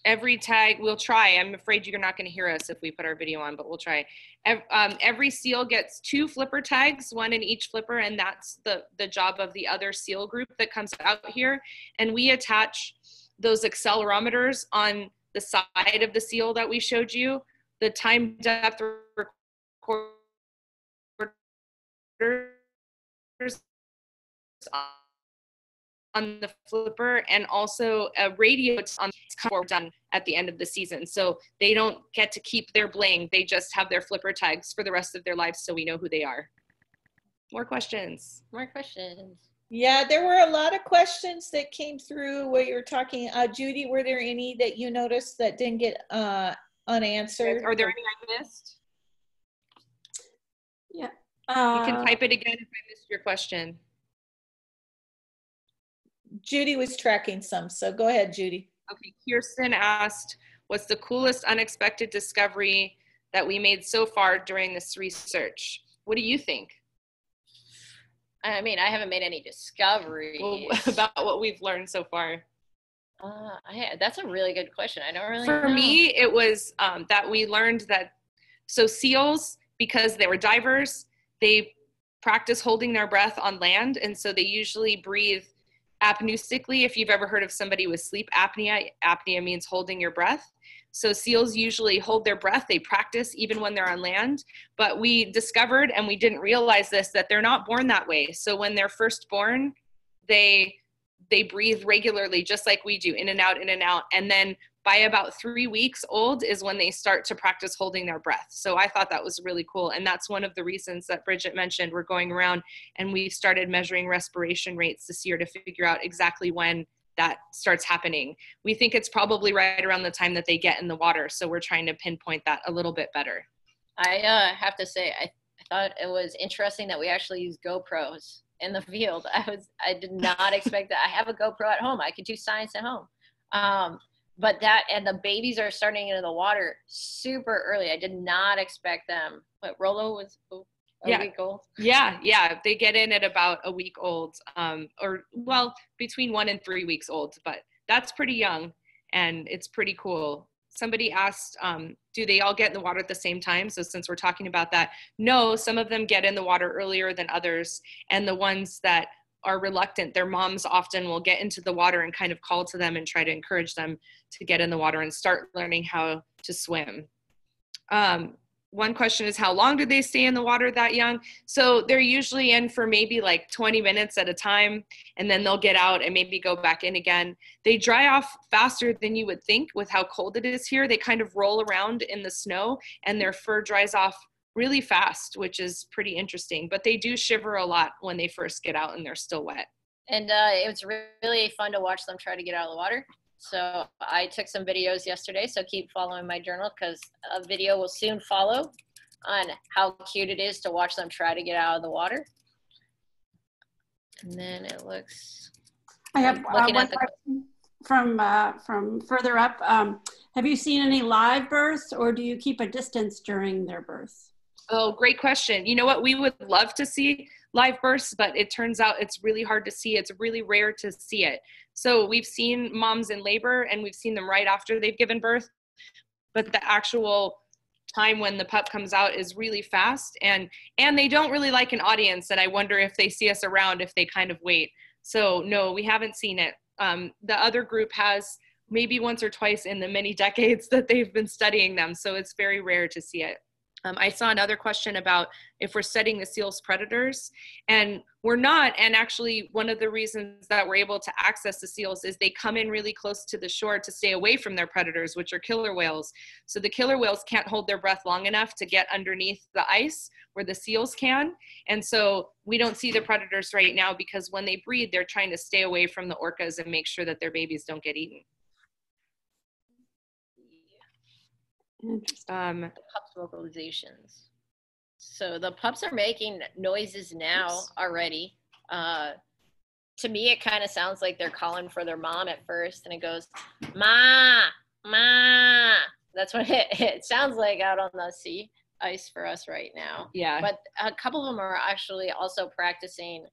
every tag we'll try. I'm afraid you're not going to hear us if we put our video on, but we'll try. Ev- um, every seal gets two flipper tags, one in each flipper, and that's the the job of the other seal group that comes out here. And we attach those accelerometers on the side of the seal that we showed you. The time depth recorders on the flipper and also a radio on done at the end of the season. So they don't get to keep their bling. They just have their flipper tags for the rest of their lives so we know who they are. More questions? More questions. Yeah, there were a lot of questions that came through where you were talking. Uh, Judy, were there any that you noticed that didn't get uh, unanswered? Are there any I missed? Yeah. You Uh, can type it again if I missed your question. Judy was tracking some, so go ahead, Judy. Okay, Kirsten asked, what's the coolest unexpected discovery that we made so far during this research? What do you think I mean, I haven't made any discoveries. Well, about what we've learned so far? Uh, I, that's a really good question. I don't really For know. me, it was um, that we learned that so seals, because they were divers, they practice holding their breath on land, and so they usually breathe apneustically. If you've ever heard of somebody with sleep apnea, apnea means holding your breath. So seals usually hold their breath. They practice even when they're on land. But we discovered, and we didn't realize this, that they're not born that way. So when they're first born, they they breathe regularly just like we do in and out in and out and then by about three weeks old is when they start to practice holding their breath so i thought that was really cool and that's one of the reasons that bridget mentioned we're going around and we've started measuring respiration rates this year to figure out exactly when that starts happening we think it's probably right around the time that they get in the water so we're trying to pinpoint that a little bit better I uh, have to say, I, I thought it was interesting that we actually use GoPros in the field. I was, I did not expect that. I have a GoPro at home. I could do science at home. Um, but that and the babies are starting into the water super early. I did not expect them. But Rolo was a Yeah. week old. Yeah, yeah, they get in at about a week old, um, or well, between one and three weeks old, but that's pretty young, and it's pretty cool. Somebody asked, um, do they all get in the water at the same time? So since we're talking about that, no, some of them get in the water earlier than others, and the ones that are reluctant, their moms often will get into the water and kind of call to them and try to encourage them to get in the water and start learning how to swim. Um, one question is how long do they stay in the water that young? So they're usually in for maybe like 20 minutes at a time, and then they'll get out and maybe go back in again. They dry off faster than you would think with how cold it is here. They kind of roll around in the snow, and their fur dries off really fast, which is pretty interesting. But they do shiver a lot when they first get out and they're still wet. And uh, it was really fun to watch them try to get out of the water. So I took some videos yesterday. So keep following my journal because a video will soon follow on how cute it is to watch them try to get out of the water. And then it looks I have uh, one the- question from, uh, from further up. Um, Have you seen any live births or do you keep a distance during their birth? Oh, great question. You know what? We would love to see live births, but it turns out it's really hard to see. It's really rare to see it. So we've seen moms in labor and we've seen them right after they've given birth, but the actual time when the pup comes out is really fast and and they don't really like an audience and i wonder if they see us around if they kind of wait so no we haven't seen it um, the other group has maybe once or twice in the many decades that they've been studying them so it's very rare to see it um, I saw another question about if we're studying the seals predators, and we're not. And actually, one of the reasons that we're able to access the seals is they come in really close to the shore to stay away from their predators, which are killer whales. So the killer whales can't hold their breath long enough to get underneath the ice where the seals can. And so we don't see the predators right now because when they breed, they're trying to stay away from the orcas and make sure that their babies don't get eaten. Interesting. Um, the pups vocalizations. So the pups are making noises now Oops. already. Uh, to me, it kind of sounds like they're calling for their mom at first, and it goes, "Ma, ma." That's what it, it sounds like out on the sea ice for us right now. yeah. But a couple of them are actually also practicing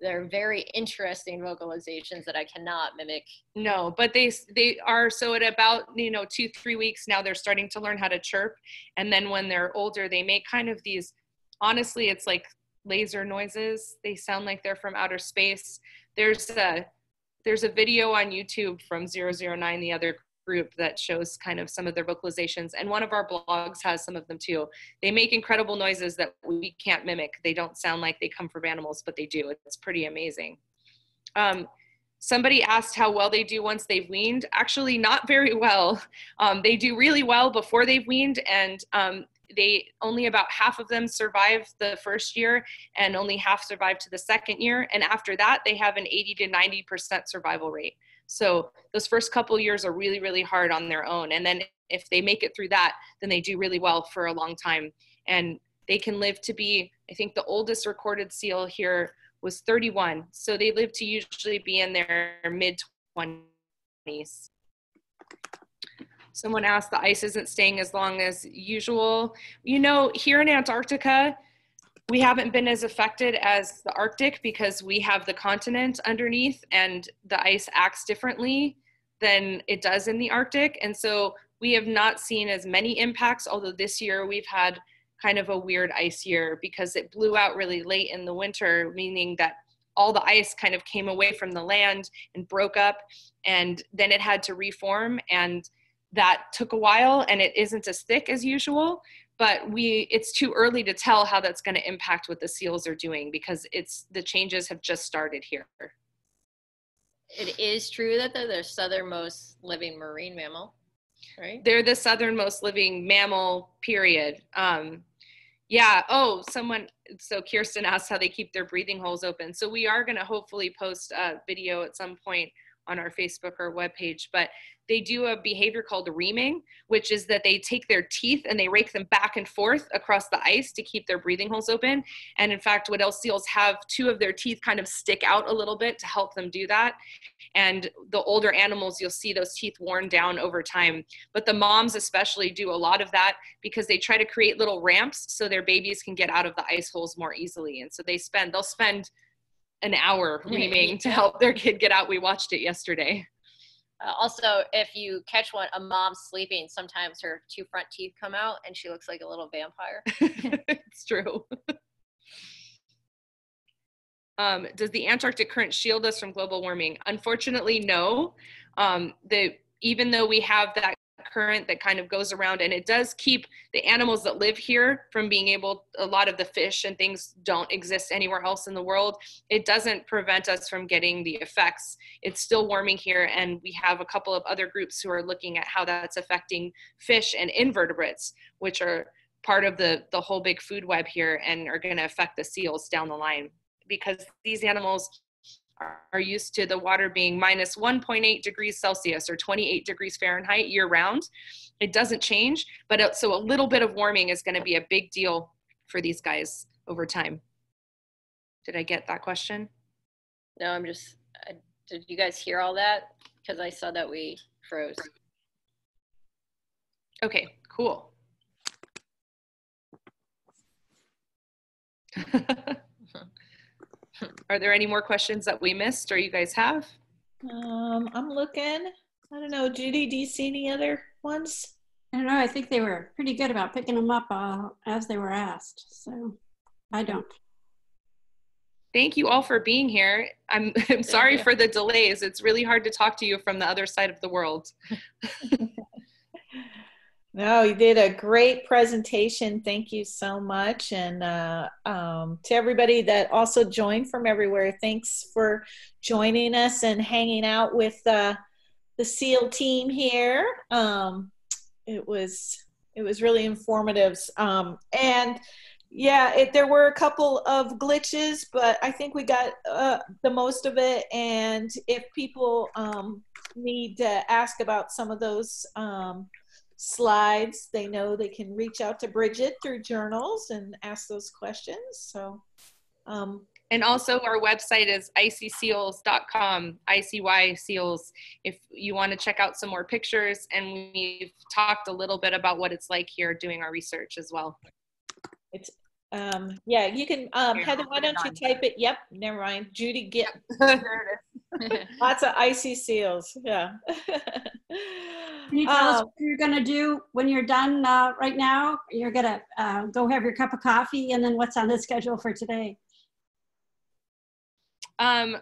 their very interesting vocalizations that I cannot mimic. No, but they they are so at about you know two three weeks now they're starting to learn how to chirp, and then when they're older they make kind of these. Honestly, it's like laser noises. They sound like they're from outer space. There's a there's a video on YouTube from 009, the other group that shows kind of some of their vocalizations, and one of our blogs has some of them too. They make incredible noises that we can't mimic. They don't sound like they come from animals, but they do. It's pretty amazing. Um, somebody asked how well they do once they've weaned. Actually, not very well. Um, they do really well before they've weaned, and um, they only about half of them survive the first year, and only half survive to the second year. And after that, they have an 80 to 90 percent survival rate. So those first couple years are really, really hard on their own, and then if they make it through that, then they do really well for a long time, and they can live to be. I think the oldest recorded seal here was 31. So they live to usually be in their mid 20s. Someone asked, the ice isn't staying as long as usual. You know, here in Antarctica, we haven't been as affected as the Arctic because we have the continent underneath and the ice acts differently than it does in the Arctic. And so we have not seen as many impacts, although this year we've had kind of a weird ice year because it blew out really late in the winter, meaning that all the ice kind of came away from the land and broke up, and then it had to reform, and that took a while, and it isn't as thick as usual. But we, it's too early to tell how that's going to impact what the seals are doing because it's the changes have just started here. it is true that they're the southernmost living marine mammal, right? They're the southernmost living mammal, period. Um, yeah. Oh, someone. So Kirsten asked how they keep their breathing holes open. So we are going to hopefully post a video at some point on our Facebook or webpage. But they do a behavior called reaming, which is that they take their teeth and they rake them back and forth across the ice to keep their breathing holes open. And in fact, what else seals have two of their teeth kind of stick out a little bit to help them do that. And the older animals, you'll see those teeth worn down over time. But the moms, especially, do a lot of that because they try to create little ramps so their babies can get out of the ice holes more easily. And so they spend, they'll spend an hour reaming to help their kid get out. We watched it yesterday. Uh, also, if you catch one, a mom sleeping, sometimes her two front teeth come out and she looks like a little vampire. it's true. um, does the Antarctic current shield us from global warming? Unfortunately, no. Um, the even though we have that current that kind of goes around and it does keep the animals that live here from being able a lot of the fish and things don't exist anywhere else in the world. It doesn't prevent us from getting the effects. It's still warming here and we have a couple of other groups who are looking at how that's affecting fish and invertebrates which are part of the the whole big food web here and are going to affect the seals down the line. Because these animals are used to the water being minus 1.8 degrees Celsius or 28 degrees Fahrenheit year round. It doesn't change, but so a little bit of warming is going to be a big deal for these guys over time. Did I get that question? No, I'm just, I, did you guys hear all that? Because I saw that we froze. Okay, cool. Are there any more questions that we missed or you guys have? Um, I'm looking. I don't know, Judy, do you see any other ones? I don't know. I think they were pretty good about picking them up uh, as they were asked. So I don't. Thank you all for being here. I'm, I'm sorry for the delays. It's really hard to talk to you from the other side of the world. No, you did a great presentation. Thank you so much. And uh, um, to everybody that also joined from everywhere, thanks for joining us and hanging out with uh, the SEAL team here. Um, it was it was really informative. Um, and yeah, it, there were a couple of glitches, but I think we got uh, the most of it. And if people um, need to ask about some of those um, slides. They know they can reach out to Bridget through journals and ask those questions. So, um, and also our website is icyseals.com, ICY seals. If you want to check out some more pictures, and we've talked a little bit about what it's like here doing our research as well. It's um, yeah, you can um, Heather. Why don't you type it? Yep, never mind. Judy, get lots of icy seals. Yeah. Can you tell us uh, what you're going to do when you're done uh, right now? You're going to uh, go have your cup of coffee, and then what's on the schedule for today? Um,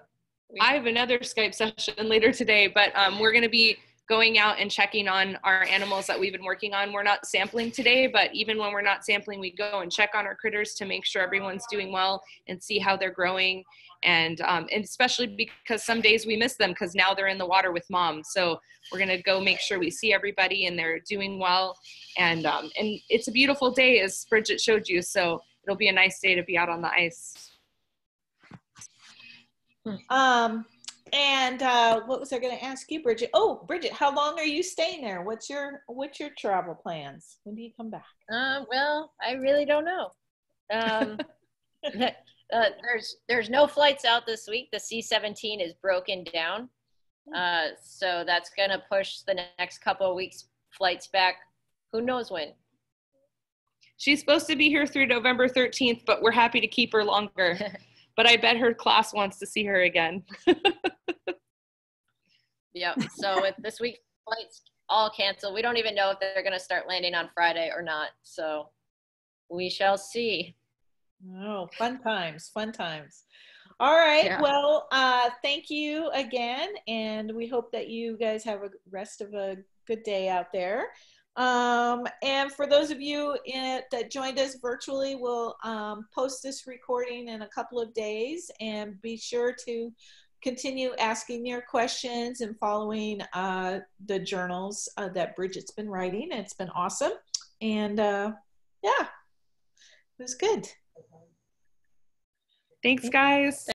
I have another Skype session later today, but um, we're going to be going out and checking on our animals that we've been working on. We're not sampling today, but even when we're not sampling, we go and check on our critters to make sure everyone's doing well and see how they're growing. And, um, and especially because some days we miss them because now they're in the water with mom. So we're gonna go make sure we see everybody and they're doing well. And, um, and it's a beautiful day as Bridget showed you. So it'll be a nice day to be out on the ice. Um, and uh, what was I going to ask you, Bridget? Oh, Bridget, how long are you staying there? What's your what's your travel plans? When do you come back? Uh, well, I really don't know. Um, uh, there's there's no flights out this week. The C-17 is broken down, uh, so that's going to push the next couple of weeks flights back. Who knows when? She's supposed to be here through November 13th, but we're happy to keep her longer. but I bet her class wants to see her again. yep. So with this week flights all canceled. We don't even know if they're going to start landing on Friday or not. So we shall see. Oh, fun times, fun times. All right. Yeah. Well, uh, thank you again, and we hope that you guys have a rest of a good day out there. Um, and for those of you in, that joined us virtually, we'll um, post this recording in a couple of days and be sure to continue asking your questions and following uh, the journals uh, that Bridget's been writing. It's been awesome. And uh, yeah, it was good. Thanks, guys.